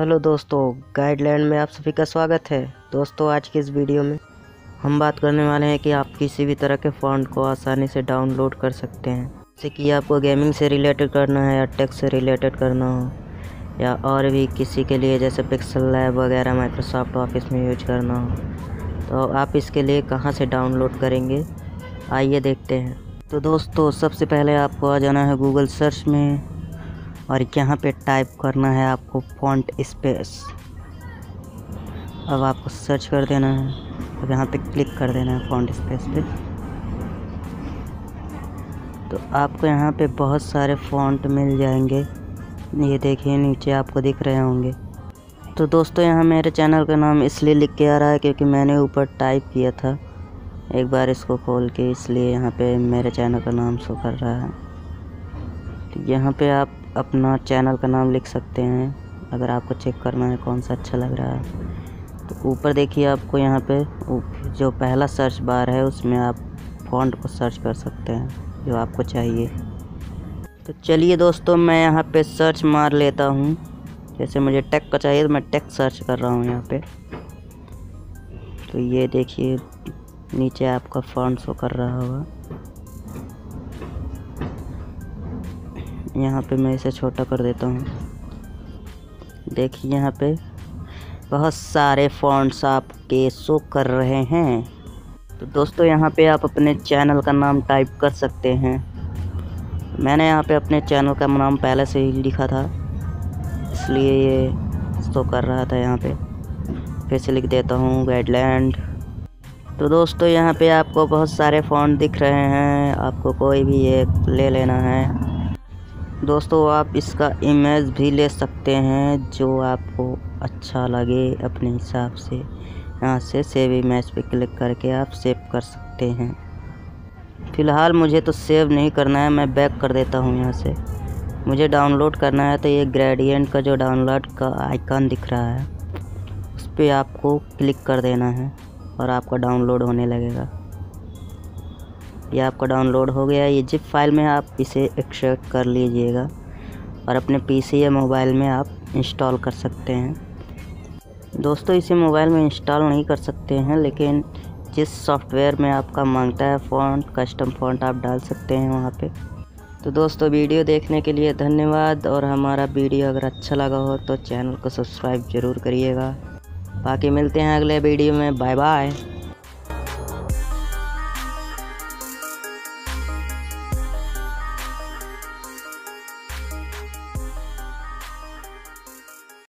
Hello दोस्तों, guideline में आप सभी का स्वागत है। दोस्तों, आज की इस वीडियो में हम बात करने वाले हैं कि आप किसी भी तरह के फ़ॉन्ट को आसानी से डाउनलोड कर सकते हैं। जैसे कि आपको गेमिंग से रिलेटेड करना है या टेक्स से रिलेटेड करना हो, या और भी किसी के लिए जैसे पिक्सल लैब वगैरह माइक्रोसॉफ्ट ऑफ़िस में यूज़ करना हो तो आप इसके लिए कहाँ से डाउनलोड करेंगे, आइए देखते हैं। तो दोस्तों, सबसे पहले आपको आ जाना है गूगल सर्च में। और यहाँ पे टाइप करना है आपको फॉन्ट स्पेस अब आपको सर्च कर देना है। अब यहाँ पे क्लिक कर देना है फॉन्ट स्पेस पे। तो आपको यहाँ पे बहुत सारे फॉन्ट मिल जाएँगे। ये देखिए, नीचे आपको दिख रहे होंगे। तो दोस्तों, यहाँ मेरे चैनल का नाम इसलिए लिख के आ रहा है क्योंकि मैंने ऊपर टाइप किया था। एक बार इसको खोल के इसलिए यहाँ पे मेरे चैनल का नाम शो कर रहा है। तो यहाँ पे आप अपना चैनल का नाम लिख सकते हैं। अगर आपको चेक करना है कौन सा अच्छा लग रहा है। तो ऊपर देखिए आपको यहाँ पे जो पहला सर्च बार है, उसमें आप फॉन्ट को सर्च कर सकते हैं, जो आपको चाहिए। तो चलिए दोस्तों, मैं यहाँ पे सर्च मार लेता हूँ। जैसे मुझे टेक का चाहिए तो मैं टेक सर्च कर रहा हूँ यहाँ पे। तो ये देखिए, नीचे आपका फॉन्ट शो कर रहा होगा। यहाँ पे मैं इसे छोटा कर देता हूँ। देखिए यहाँ पे बहुत सारे फॉन्ट्स आपके शो कर रहे हैं। तो दोस्तों, यहाँ पे आप अपने चैनल का नाम टाइप कर सकते हैं। मैंने यहाँ पे अपने चैनल का नाम पहले से ही लिखा था, इसलिए ये शो कर रहा था यहाँ पे। फिर से लिख देता हूँ गाइडलैंड तो दोस्तों, यहाँ पे आपको बहुत सारे फ़ॉन्ट दिख रहे हैं, आपको कोई भी एक ले लेना है। दोस्तों, आप इसका इमेज भी ले सकते हैं जो आपको अच्छा लगे अपने हिसाब से। यहाँ से सेव इमेज पे क्लिक करके आप सेव कर सकते हैं। फ़िलहाल मुझे तो सेव नहीं करना है, मैं बैक कर देता हूँ यहाँ से। मुझे डाउनलोड करना है तो ये ग्रेडियंट का जो डाउनलोड का आइकन दिख रहा है, उस पर आपको क्लिक कर देना है और आपका डाउनलोड होने लगेगा। ये आपका डाउनलोड हो गया ये जिप फ़ाइल में आप इसे एक्सट्रैक्ट कर लीजिएगा और अपने पीसी या मोबाइल में आप इंस्टॉल कर सकते हैं। दोस्तों, इसे मोबाइल में इंस्टॉल नहीं कर सकते हैं, लेकिन जिस सॉफ्टवेयर में आपका माँगता है, फ़ॉन्ट, कस्टम फ़ॉन्ट, आप डाल सकते हैं वहाँ पे। तो दोस्तों, वीडियो देखने के लिए धन्यवाद, और हमारा वीडियो अगर अच्छा लगा हो तो चैनल को सब्सक्राइब ज़रूर करिएगा। बाकी मिलते हैं अगले वीडियो में। Bye bye